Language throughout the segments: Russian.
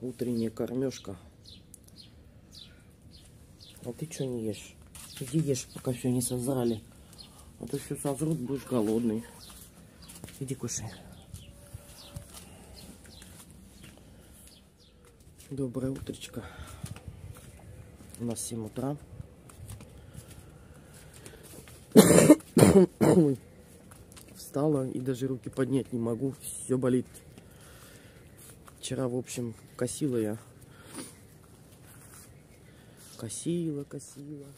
утренняя кормежка. А ты что не ешь? Иди ешь, пока все не созрали. А то все созрут, будешь голодный. Иди кушай. Доброе утречко. У нас 7 утра. Встала и даже руки поднять не могу. Все болит. Вчера, в общем, косила я. Косила, косила.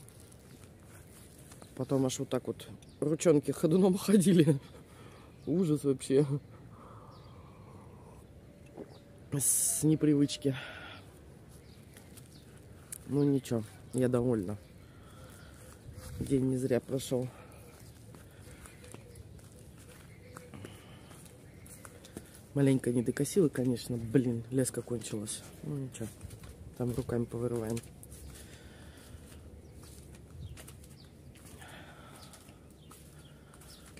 Потом аж вот так вот ручонки ходуном ходили. Ужас вообще. С непривычки. Ну ничего, я довольна. День не зря прошел. Маленько не докосила, конечно. Блин, леска кончилась. Ну ничего, там руками повырываем.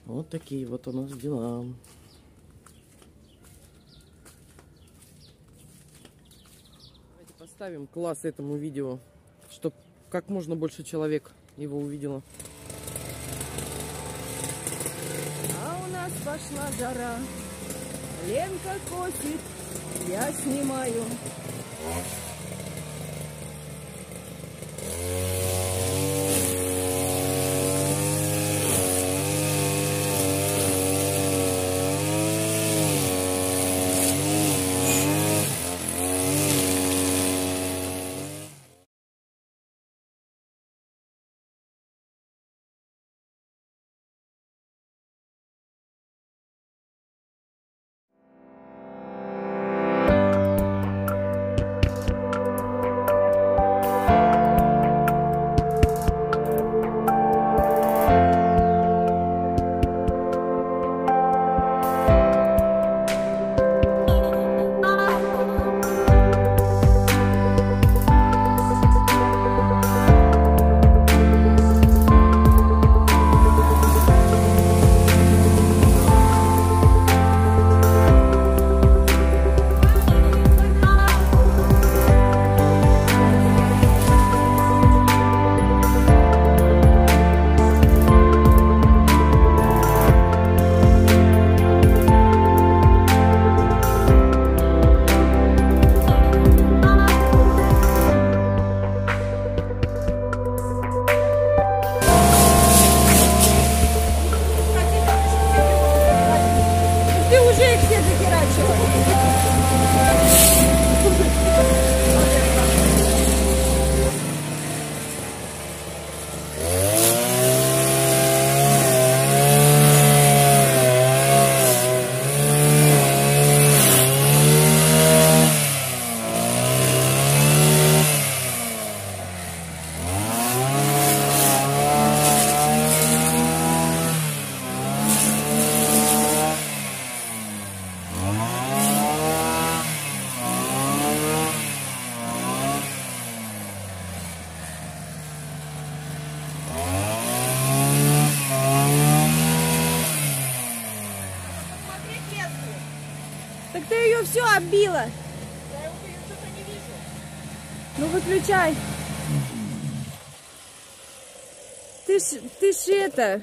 Вот такие вот у нас дела. Давайте поставим класс этому видео, чтобы как можно больше человек его увидело. А у нас пошла жара. Ленка косит, я снимаю. Ты уже их все захерачила. Так ты ее все оббила. Ну выключай. Ты ж, ты ж это.